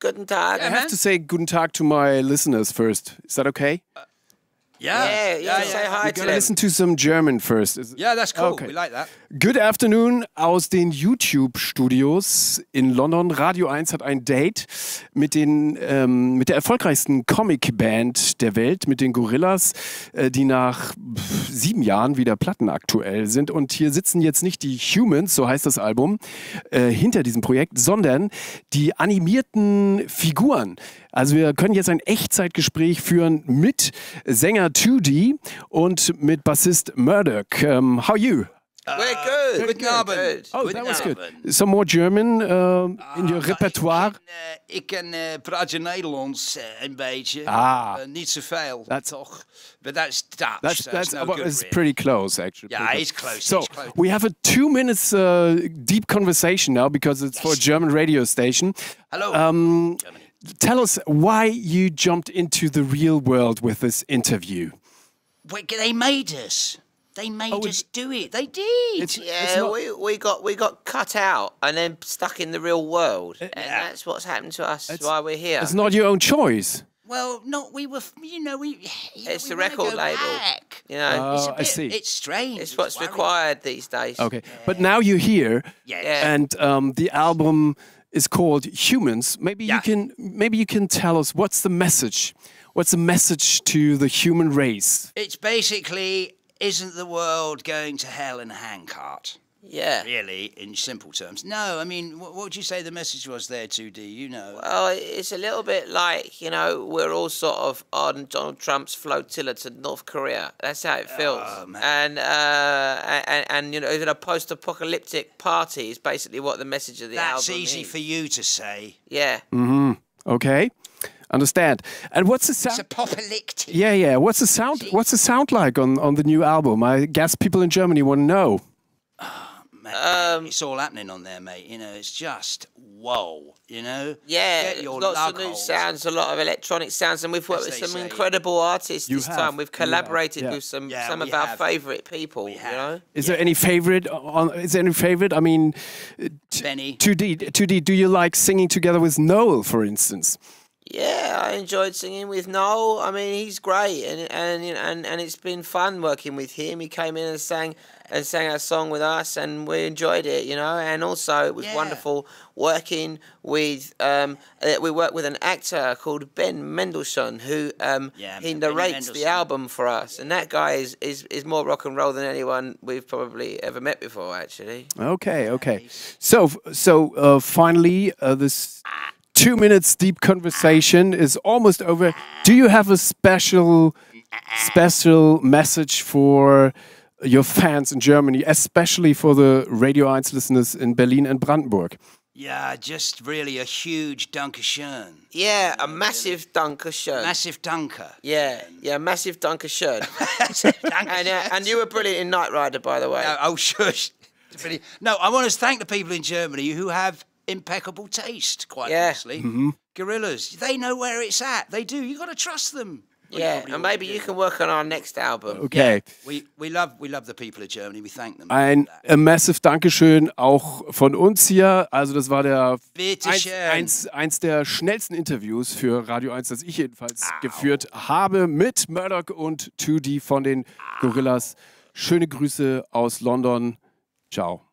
Guten Tag. I have uh-huh. to say guten Tag to my listeners first. Is that okay? Uh, yeah, yeah, Yeah. say hi We to gotta them. listen to some German first. Is- Yeah, that's cool. Okay. We like that. Good afternoon aus den YouTube-Studios in London. Radio 1 hat ein Date mit, den, ähm, mit der erfolgreichsten Comic-Band der Welt, mit den Gorillas, äh, die nach sieben Jahren wieder plattenaktuell sind. Und hier sitzen jetzt nicht die Humans, so heißt das Album, äh, hinter diesem Projekt, sondern die animierten Figuren. Also wir können jetzt ein Echtzeitgespräch führen mit Sänger 2D und mit Bassist Murdoch. Um, how are you? We're good. Abend. good. Oh, that was good. Some more German uh, in your Ah, repertoire. Ik ken, uh, ik ken uh, praatje Nederlands uh, een beetje. Ah. Uh, niet zoveel, That's- toch? But that's Dutch. That's so that's it's no well, good, it's really. pretty close actually. Yeah, pretty it's close, So it's close. we have a two minutes uh, deep conversation now because it's for a German radio station. Hello. Um, tell us why you jumped into the real world with this interview. Wait, they made us. They made Oh, us do it. They did. It's- Yeah, not- we, we got we got cut out and then stuck in the real world, and that's what's happened to us. That's why we're here. It's not your own choice. well, not we were. You know, we. you It's we the record go label. back. You know, It's a Oh, I see. It's strange. it's what's worrying. required these days. Okay, but now you're here, Yeah. Yeah. and um, the album is called Humanz. Maybe you can maybe you can tell us what's the message. What's the message to the human race? It's basically, isn't the world going to hell in a handcart? Yeah. Really, in simple terms. No, I mean, what, what would you say the message was there, 2D? You know. Well, it's a little bit like you know we're all sort of on Donald Trump's flotilla to North Korea. That's how it feels. Oh, man. and uh, and and you know, even a post-apocalyptic party is basically what the message of the That's album easy for you to say. Yeah. Mm hmm. Okay, understand. And what's the sound? It's sound? apocalyptic. Yeah, yeah. What's the sound? What's the sound like on on the new album? I guess people in Germany want to know. Mate, Um, it's all happening on there, mate. You know, it's just whoa. You know. Yeah, lots of new holes. sounds, a lot of electronic sounds, and we've worked As with some say. incredible artists You this have, time. We've collaborated yeah. with some Yeah, some we of our have. favourite people. You know, Is there any favorite? On, is there any favorite? I mean, Benny. two D, two D. Do you like singing together with Noel, for instance? Yeah, I enjoyed singing with Noel. I mean, he's great, and and you know, and and it's been fun working with him. He came in and sang and sang our song with us, and we enjoyed it. You know, and also it was Yeah. wonderful working with. Um, uh, we worked with an actor called Ben Mendelsohn, who um, Yeah, he narrates the album for us, and that guy is, is is more rock and roll than anyone we've probably ever met before. Actually, Okay, okay. So, so uh, finally, uh, this two minutes deep conversation is almost over. Do you have a special, special message for your fans in Germany, especially for the Radio 1 listeners in Berlin and Brandenburg? Yeah, just really a huge Dankeschön. yeah, a massive Dankeschön. Massive Dunker. yeah, yeah, massive Dankeschön. and uh, and you were brilliant in Knight Rider, by the way. Oh, oh, shush. No, I want to thank the people in Germany who have impeccable taste, quite Yeah. honestly. Gorillas, they know where it's at. They do. you got to trust them. Well, you yeah, and maybe you can work on our next album. Okay. We, we, love, we love the people of Germany. We thank them. Ein a massive Dankeschön auch von uns hier. Also das war der eins, eins, eins der schnellsten Interviews für Radio 1, das ich jedenfalls geführt habe mit Murdoch und 2D von den Gorillas. Schöne Grüße aus London. Ciao.